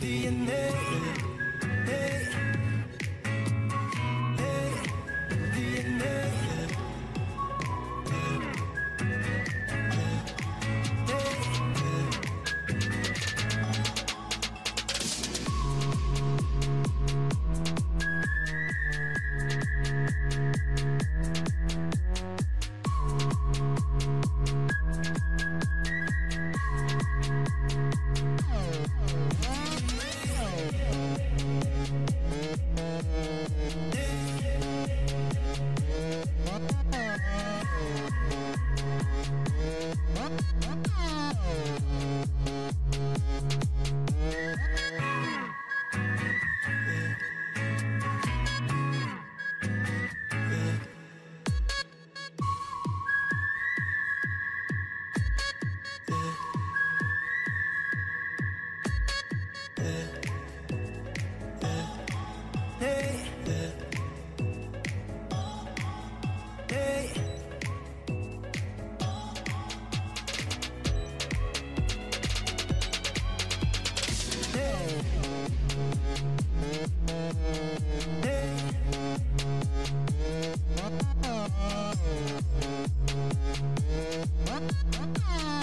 DNA Mm-hmm.